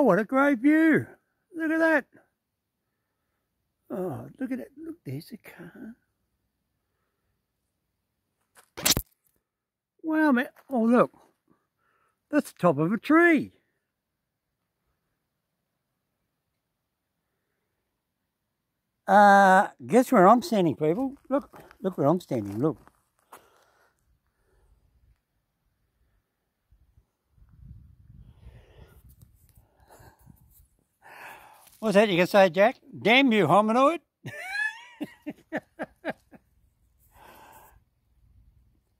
Oh, what a great view. Look at that. Oh, look at it. Look, there's a car. Wow, man. Oh, look. That's the top of a tree. Uh, guess where I'm standing, people? Look, look where I'm standing, look. What's that you can say, Jack? Damn you, hominoid.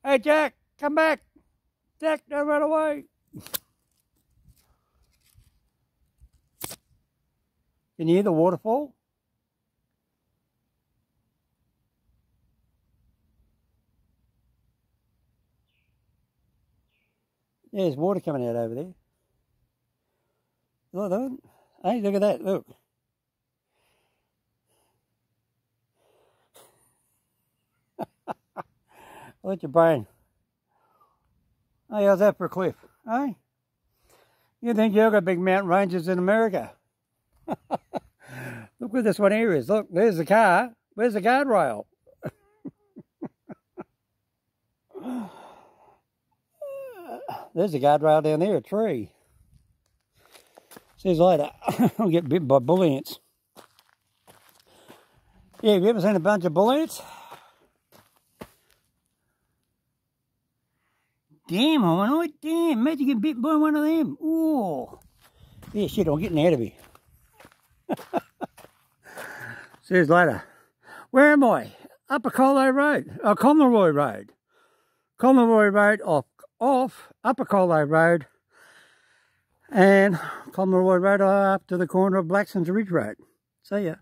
hey, Jack, come back. Jack, don't run away. Can you hear the waterfall? There's water coming out over there. Look, look. Hey, look at that, look. at your brain. Hey, how's that for a cliff? Hey? You think you've got big mountain ranges in America? look where this one here is. Look, there's the car. Where's the guardrail? there's a guardrail down there, a tree. See you later. I'll get bit by bull ants. Yeah, have you ever seen a bunch of bull ants? Damn, hominoid, damn, imagine getting bit by one of them. Ooh. Yeah, shit, I'm getting out of here. See you later. Where am I? Upper Colo Road, uh, Comleroy Road. Comleroy Road off, off Upper Colo Road and Pomeroy Road up to the corner of Blaxland's Ridge Road. See ya.